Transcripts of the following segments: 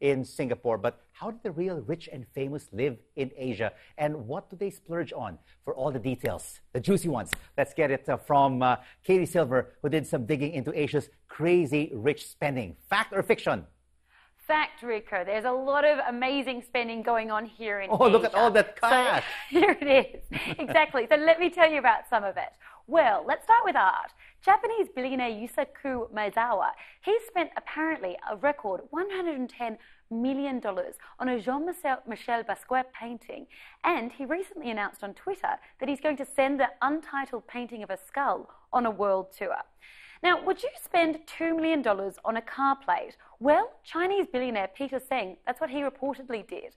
in Singapore. But how do the real rich and famous live in Asia? And what do they splurge on? For all the details, the juicy ones, let's get it uh, from uh, Katie Silver, who did some digging into Asia's crazy rich spending. Fact or fiction? fact, Rico. There's a lot of amazing spending going on here in Oh, Asia. look at all that cash. So, here it is. exactly. So let me tell you about some of it. Well, let's start with art. Japanese billionaire Yusaku Maezawa, he spent apparently a record $110 million on a Jean-Michel Basquiat painting. And he recently announced on Twitter that he's going to send the untitled painting of a skull on a world tour. Now, would you spend $2 million on a car plate? Well, Chinese billionaire Peter Zeng, that's what he reportedly did.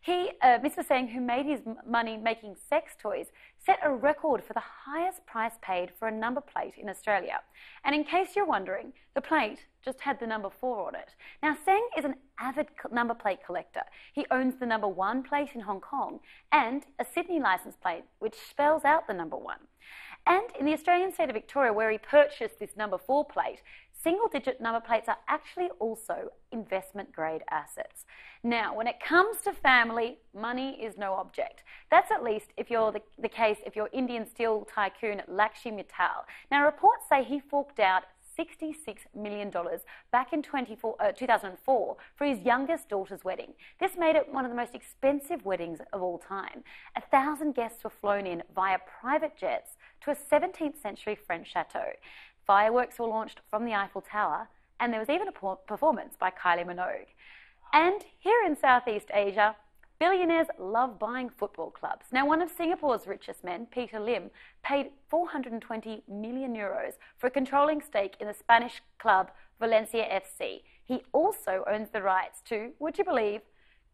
He, uh, Mr. Zeng, who made his money making sex toys, set a record for the highest price paid for a number plate in Australia. And in case you're wondering, the plate just had the number four on it. Now, Zeng is an avid number plate collector. He owns the number one plate in Hong Kong and a Sydney license plate, which spells out the number one. And in the Australian state of Victoria, where he purchased this number four plate, single digit number plates are actually also investment grade assets. Now, when it comes to family, money is no object. That's at least if you're the, the case if you're Indian steel tycoon Lakshmi Mittal. Now, reports say he forked out $66 million back in 24, uh, 2004 for his youngest daughter's wedding. This made it one of the most expensive weddings of all time. A thousand guests were flown in via private jets to a 17th century French chateau. Fireworks were launched from the Eiffel Tower, and there was even a performance by Kylie Minogue. And here in Southeast Asia, Billionaires love buying football clubs. Now, one of Singapore's richest men, Peter Lim, paid 420 million euros for a controlling stake in the Spanish club Valencia FC. He also owns the rights to, would you believe,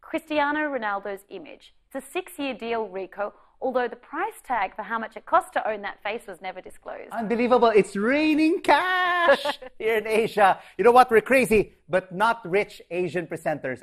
Cristiano Ronaldo's image. It's a six year deal, Rico, although the price tag for how much it cost to own that face was never disclosed. Unbelievable. It's raining cash here in Asia. You know what? We're crazy, but not rich Asian presenters.